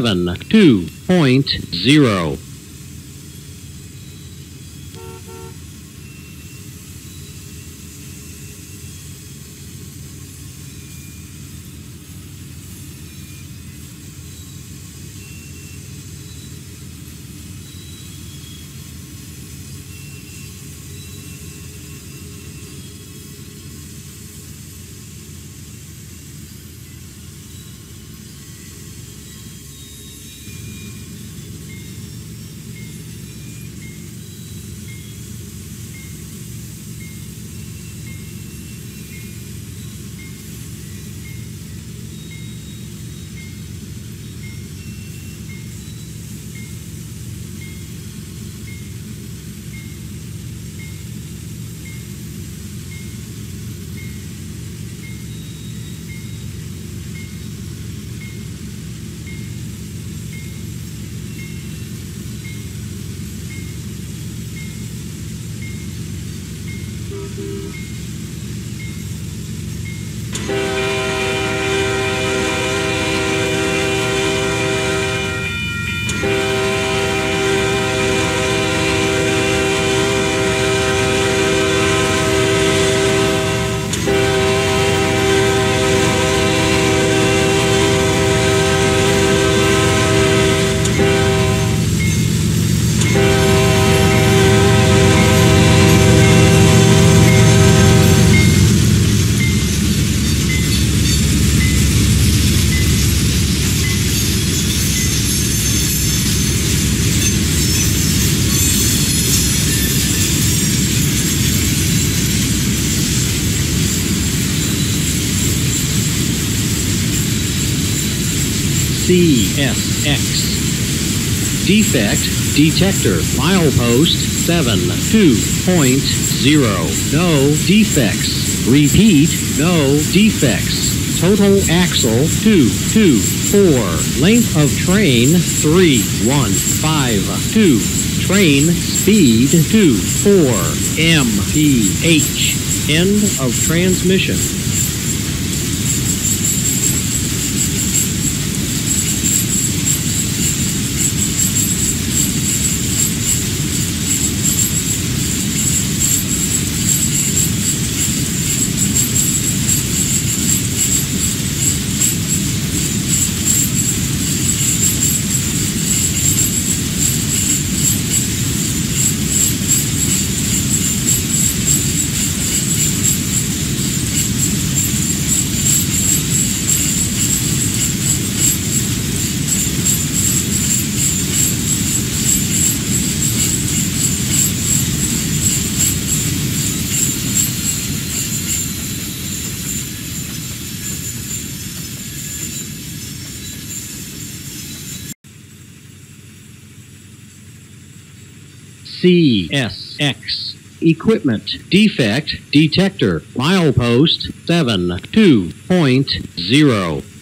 7.2.0. CSX. Defect detector milepost 72.0. No defects. Repeat, no defects. Total axle 224. Length of train 3152 train speed 2 4 mph. End of transmission. CSX. Equipment defect detector milepost 7.2.0.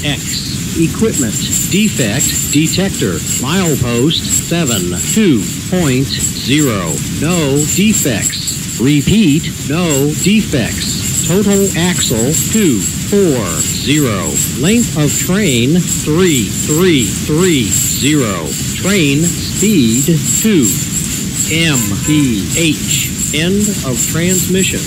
CSX equipment, defect, detector, milepost 7.2.0, no defects. Repeat, no defects. Total axle 240. Length of train 3330. Train speed 2 mph. End of transmission.